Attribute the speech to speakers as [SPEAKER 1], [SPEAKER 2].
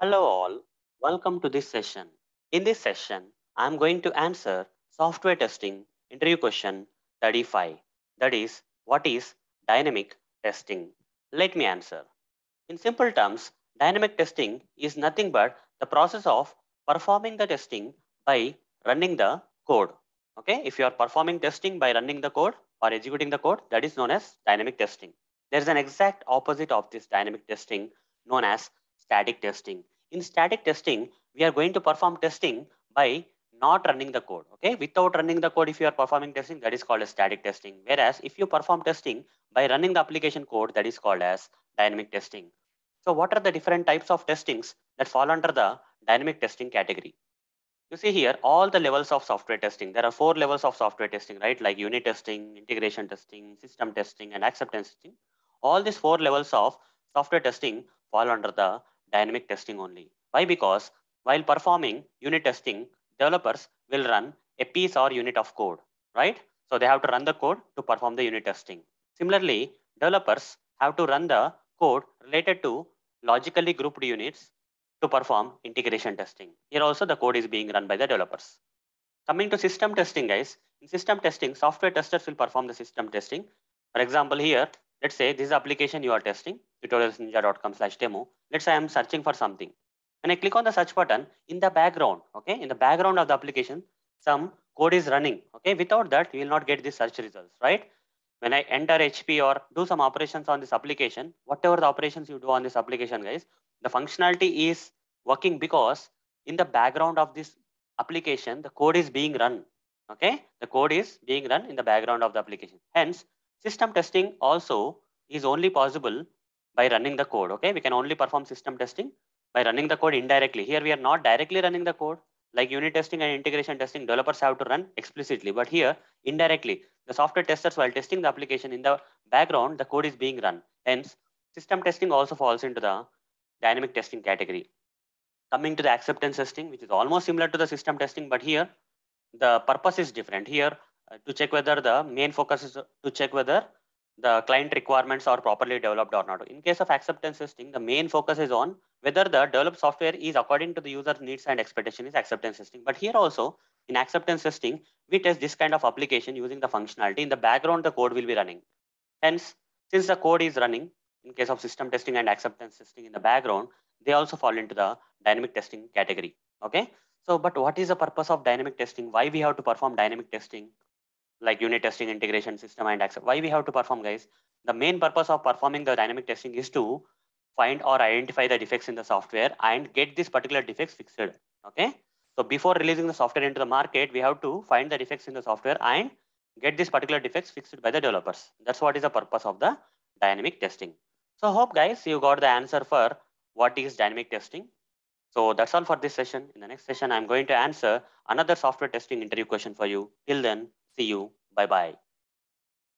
[SPEAKER 1] Hello all, welcome to this session. In this session, I am going to answer software testing interview question 35. That is, what is dynamic testing? Let me answer. In simple terms, dynamic testing is nothing but the process of performing the testing by running the code. Okay, if you are performing testing by running the code or executing the code, that is known as dynamic testing. There is an exact opposite of this dynamic testing known as static testing. In static testing, we are going to perform testing by not running the code. Okay, without running the code, if you are performing testing, that is called as static testing. Whereas if you perform testing by running the application code, that is called as dynamic testing. So what are the different types of testings that fall under the dynamic testing category? You see here all the levels of software testing. There are four levels of software testing, right? Like unit testing, integration testing, system testing, and acceptance testing. All these four levels of software testing fall under the dynamic testing only. Why? Because while performing unit testing, developers will run a piece or unit of code, right? So they have to run the code to perform the unit testing. Similarly, developers have to run the code related to logically grouped units to perform integration testing. Here also the code is being run by the developers. Coming to system testing, guys. In system testing, software testers will perform the system testing. For example, here, let's say this application you are testing, tutorialsninja.com slash demo. Let's say I'm searching for something. When I click on the search button, in the background, okay, in the background of the application, some code is running. Okay, without that, you will not get the search results, right? When I enter HP or do some operations on this application, whatever the operations you do on this application, guys, the functionality is working because in the background of this application, the code is being run. Okay, the code is being run in the background of the application. Hence, system testing also is only possible by running the code. Okay, we can only perform system testing by running the code indirectly. Here we are not directly running the code. Like unit testing and integration testing developers have to run explicitly. But here indirectly the software testers while testing the application in the background the code is being run. Hence system testing also falls into the dynamic testing category. Coming to the acceptance testing which is almost similar to the system testing but here the purpose is different. Here uh, to check whether the main focus is to check whether the client requirements are properly developed or not in case of acceptance testing the main focus is on whether the developed software is according to the user needs and expectation is acceptance testing. But here also in acceptance testing, we test this kind of application using the functionality. In the background, the code will be running. Hence, since the code is running in case of system testing and acceptance testing in the background, they also fall into the dynamic testing category. Okay. So, but what is the purpose of dynamic testing? Why we have to perform dynamic testing? Like unit testing, integration, system, and accept. Why we have to perform, guys? The main purpose of performing the dynamic testing is to find or identify the defects in the software and get this particular defects fixed. Okay. So before releasing the software into the market, we have to find the defects in the software and get this particular defects fixed by the developers. That's what is the purpose of the dynamic testing. So hope guys, you got the answer for what is dynamic testing. So that's all for this session. In the next session, I'm going to answer another software testing interview question for you. Till then, see you. Bye-bye.